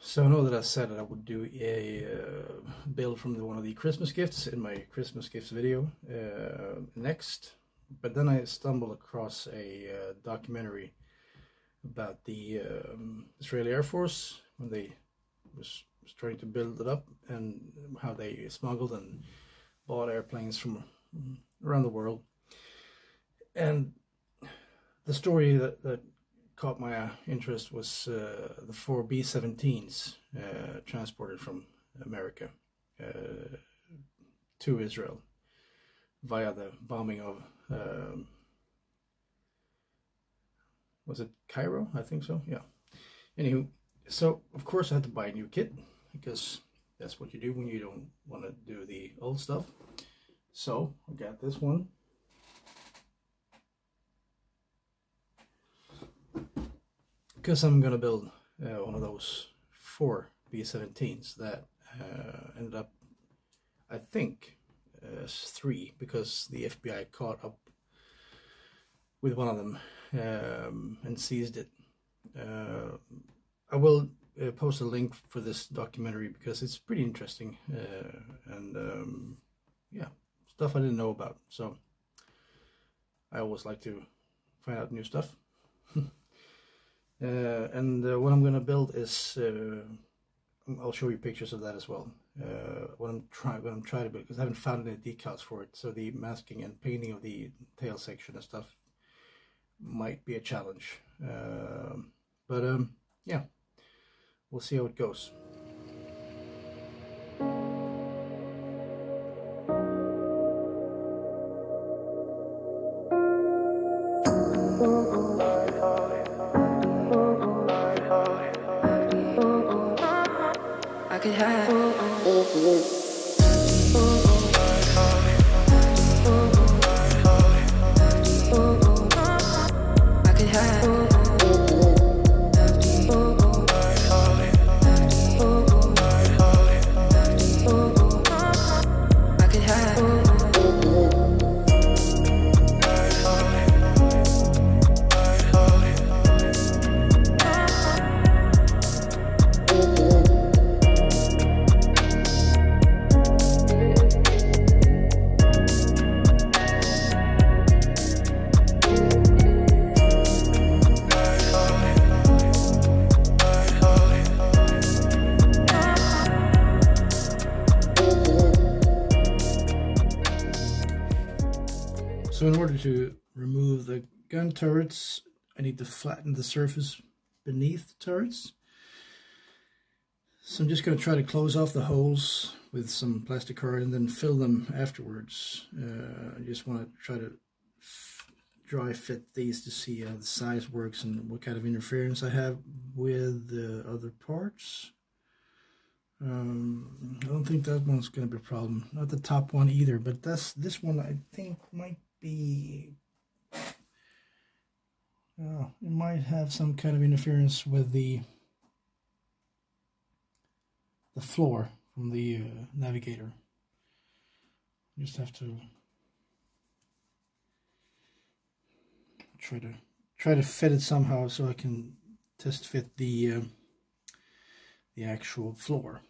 So I know that I said that I would do a uh, build from the, one of the Christmas gifts in my Christmas gifts video uh, next, but then I stumbled across a uh, documentary about the um, Israeli Air Force when they was, was trying to build it up and how they smuggled and bought airplanes from around the world. And the story that, that caught my uh, interest was uh, the four B-17s uh, transported from America to Israel via the bombing of um, was it Cairo? I think so. Yeah. Anywho, so of course I had to buy a new kit because that's what you do when you don't want to do the old stuff. So I got this one because I'm gonna build uh, one of those four B-17s that uh, ended up, I think, as three because the FBI caught up with one of them um, and seized it. Uh, I will uh, post a link for this documentary because it's pretty interesting uh, and um, yeah, stuff I didn't know about. So I always like to find out new stuff. Uh, and uh, what I'm going to build is, uh, I'll show you pictures of that as well. what I'm trying, what I'm trying to build, because I haven't found any decals for it. So the masking and painting of the tail section and stuff might be a challenge. but um, yeah, we'll see how it goes. Could have. Oh, oh. oh, turrets, I need to flatten the surface beneath the turrets. So I'm just going to try to close off the holes with some plastic card and then fill them afterwards. Uh, I just want to try to dry fit these to see how the size works and what kind of interference I have with the other parts. Um, I don't think that one's going to be a problem. Not the top one either, but that's this one I think might be uh, it might have some kind of interference with the the floor from the uh, navigator. just have to try to try to fit it somehow so I can test fit the uh, the actual floor.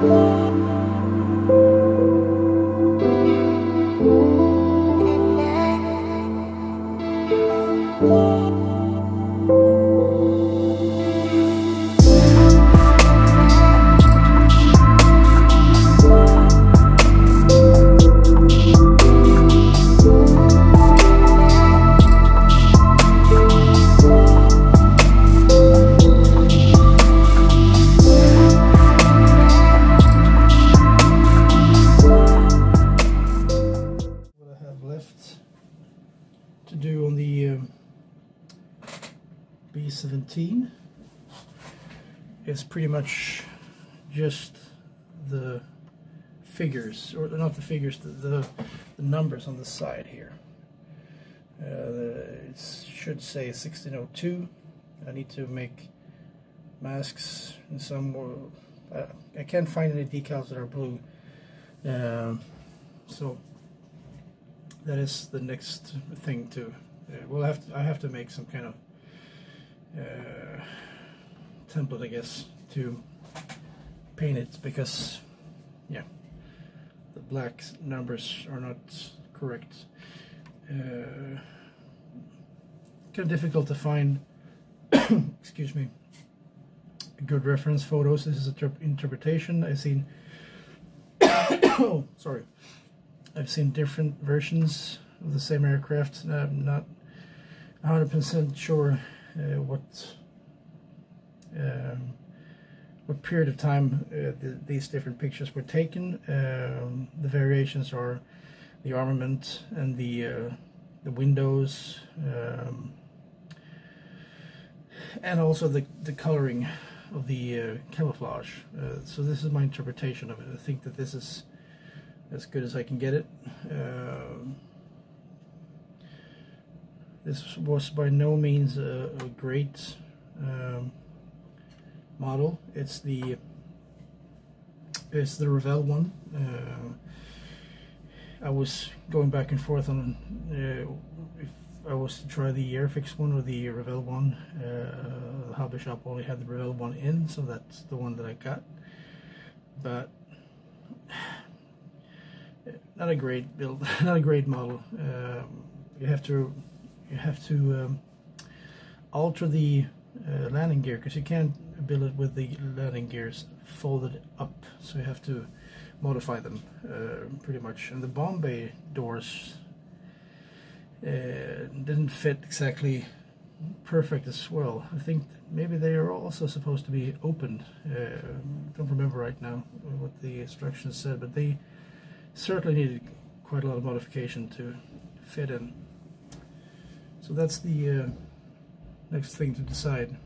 What B17 is pretty much just the figures, or not the figures, the, the, the numbers on the side here. Uh, it should say 1602. I need to make masks in some more. Uh, I can't find any decals that are blue. Um, so that is the next thing to uh, we'll have to, I have to make some kind of uh, template, I guess, to paint it because, yeah, the black numbers are not correct. Uh, kind of difficult to find, excuse me, good reference photos. This is an interpretation. I've seen, oh, sorry, I've seen different versions of the same aircraft. I'm not 100% sure what um, what period of time uh, the, these different pictures were taken. Um, the variations are the armament and the uh, the windows um, and also the, the coloring of the uh, camouflage. Uh, so this is my interpretation of it. I think that this is as good as I can get it. Uh, this was by no means a, a great um, model. It's the it's the Revell one. Uh, I was going back and forth on uh, if I was to try the Airfix one or the Revell one. Uh, the hobby shop only had the Revell one in, so that's the one that I got. But not a great build, not a great model. Um, you have to you have to um, alter the uh, landing gear because you can't build it with the landing gears folded up, so you have to modify them uh, pretty much. And the bomb bay doors uh, didn't fit exactly perfect as well. I think maybe they are also supposed to be open. Uh, don't remember right now what the instructions said, but they certainly needed quite a lot of modification to fit in. So that's the uh, next thing to decide.